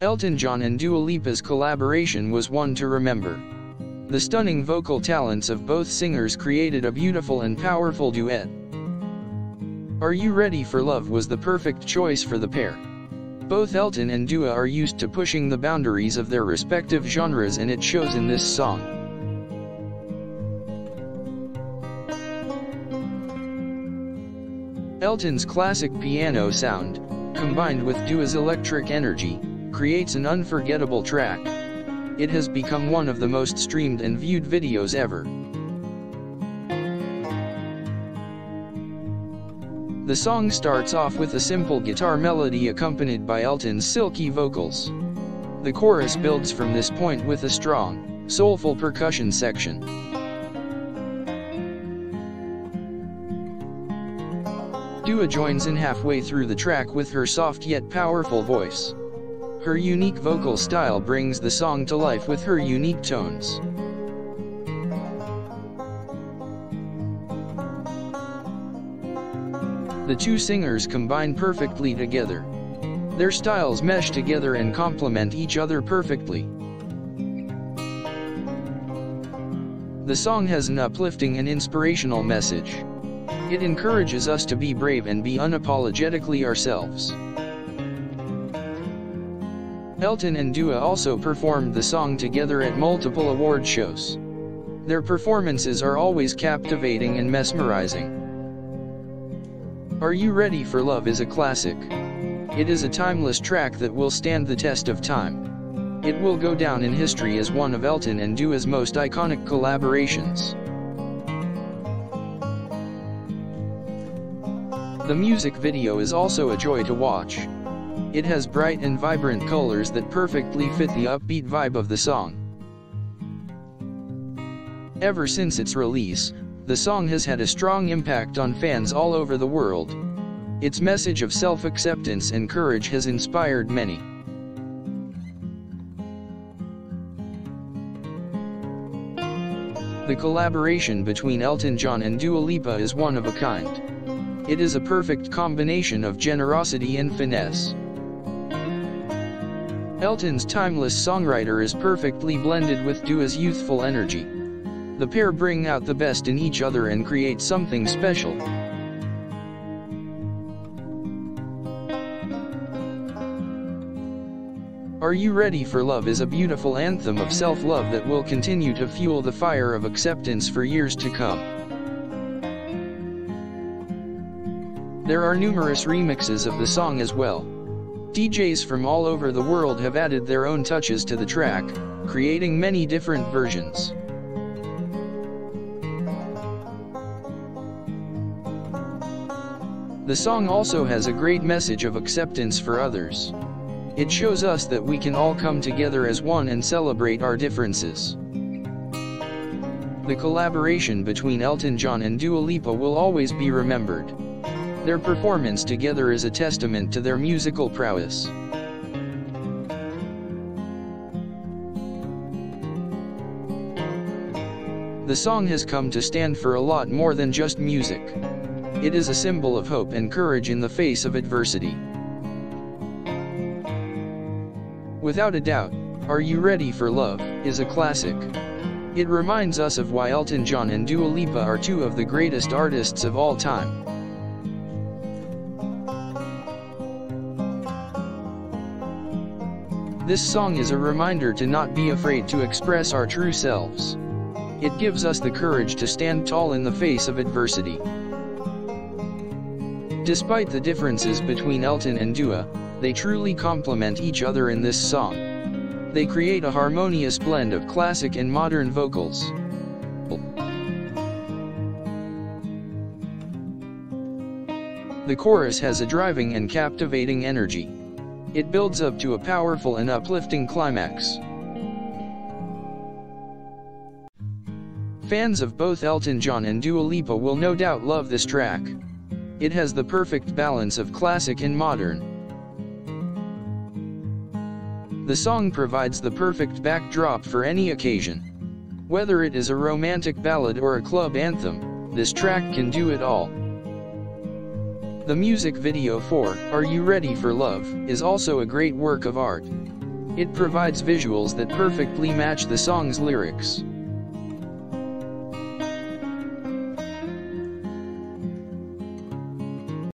Elton John and Dua Lipa's collaboration was one to remember. The stunning vocal talents of both singers created a beautiful and powerful duet. Are You Ready for Love was the perfect choice for the pair. Both Elton and Dua are used to pushing the boundaries of their respective genres and it shows in this song. Elton's classic piano sound, combined with Dua's electric energy, creates an unforgettable track. It has become one of the most streamed and viewed videos ever. The song starts off with a simple guitar melody accompanied by Elton's silky vocals. The chorus builds from this point with a strong, soulful percussion section. Dua joins in halfway through the track with her soft yet powerful voice. Her unique vocal style brings the song to life with her unique tones. The two singers combine perfectly together. Their styles mesh together and complement each other perfectly. The song has an uplifting and inspirational message. It encourages us to be brave and be unapologetically ourselves. Elton and Dua also performed the song together at multiple award shows. Their performances are always captivating and mesmerizing. Are You Ready for Love is a classic. It is a timeless track that will stand the test of time. It will go down in history as one of Elton and Dua's most iconic collaborations. The music video is also a joy to watch. It has bright and vibrant colors that perfectly fit the upbeat vibe of the song. Ever since its release, the song has had a strong impact on fans all over the world. Its message of self-acceptance and courage has inspired many. The collaboration between Elton John and Dua Lipa is one of a kind. It is a perfect combination of generosity and finesse. Elton's timeless songwriter is perfectly blended with Dua's youthful energy. The pair bring out the best in each other and create something special. Are You Ready for Love is a beautiful anthem of self-love that will continue to fuel the fire of acceptance for years to come. There are numerous remixes of the song as well. DJs from all over the world have added their own touches to the track, creating many different versions. The song also has a great message of acceptance for others. It shows us that we can all come together as one and celebrate our differences. The collaboration between Elton John and Dua Lipa will always be remembered. Their performance together is a testament to their musical prowess. The song has come to stand for a lot more than just music. It is a symbol of hope and courage in the face of adversity. Without a doubt, Are You Ready for Love is a classic. It reminds us of why Elton John and Dua Lipa are two of the greatest artists of all time. This song is a reminder to not be afraid to express our true selves. It gives us the courage to stand tall in the face of adversity. Despite the differences between Elton and Dua, they truly complement each other in this song. They create a harmonious blend of classic and modern vocals. The chorus has a driving and captivating energy. It builds up to a powerful and uplifting climax. Fans of both Elton John and Dua Lipa will no doubt love this track. It has the perfect balance of classic and modern. The song provides the perfect backdrop for any occasion. Whether it is a romantic ballad or a club anthem, this track can do it all. The music video for Are You Ready for Love is also a great work of art. It provides visuals that perfectly match the song's lyrics.